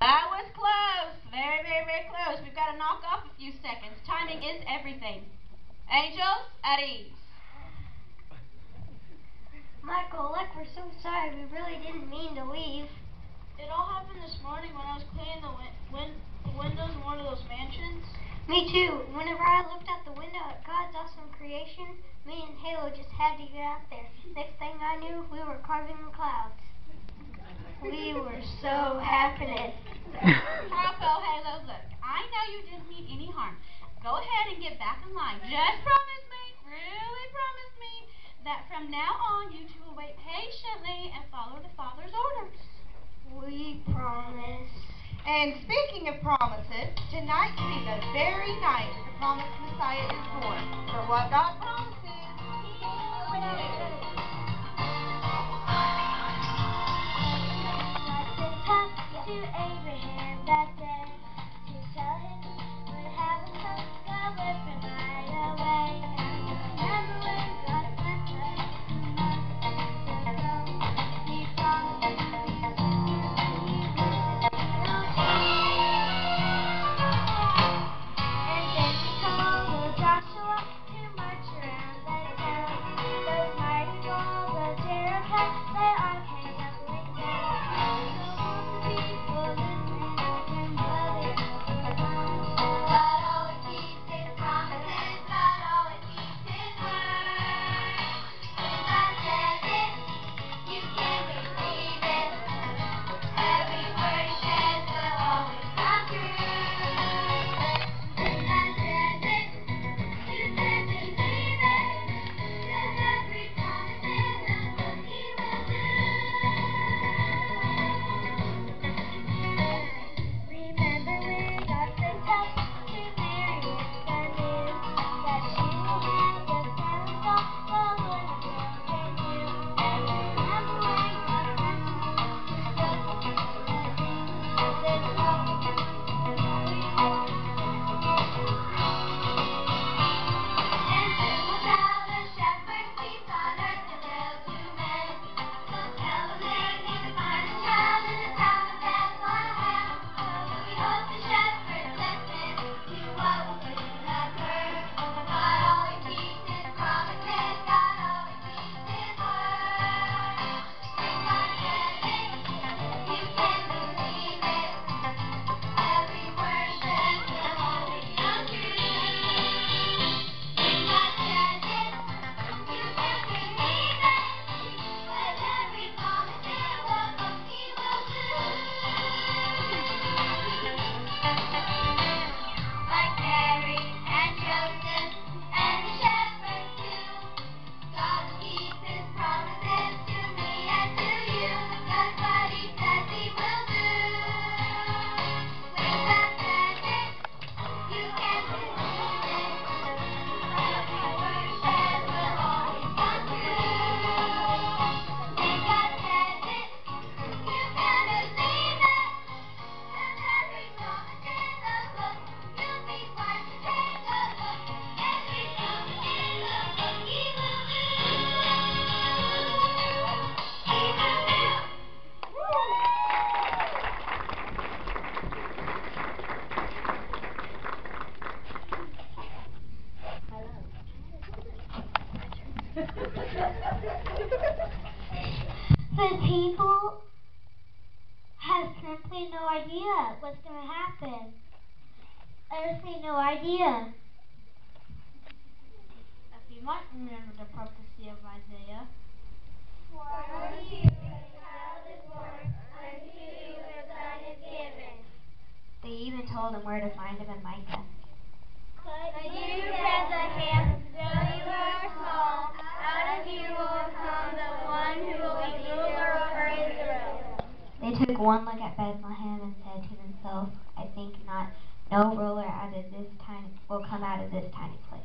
That was close. Very, very, very close. We've got to knock off a few seconds. Timing is everything. Angels, at ease. Michael, look, we're so sorry. We really didn't mean to leave. It all happened this morning when I was cleaning the, win win the windows in one of those mansions. Me too. Whenever I looked out the window at God's awesome creation, me and Halo just had to get out there. Next thing I knew, we were carving the clouds. We were so happening. Bravo, Halo, look, I know you didn't mean any harm. Go ahead and get back in line. Just promise me, really promise me, that from now on you two will wait patiently and follow the Father's orders. We promise. And speaking of promises, tonight will be the very night that the promised Messiah is born. For what God promises, He will do. The people have simply no idea what's going to happen. Honestly, no idea. If you might remember the prophecy of Isaiah. They even told him where to find him in Micah. But you, one look at Bethlehem and said to himself, I think not. No ruler out of this tiny will come out of this tiny place.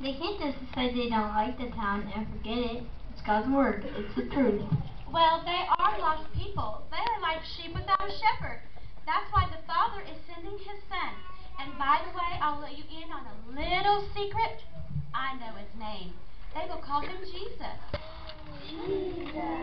They can't just say they don't like the town and forget it. It's God's word. It's the truth. Well, they are lost people. They are like sheep without a shepherd. That's why the Father is sending His Son. And by the way, I'll let you in on a little secret. I know His name. They will call Him Jesus. Jesus.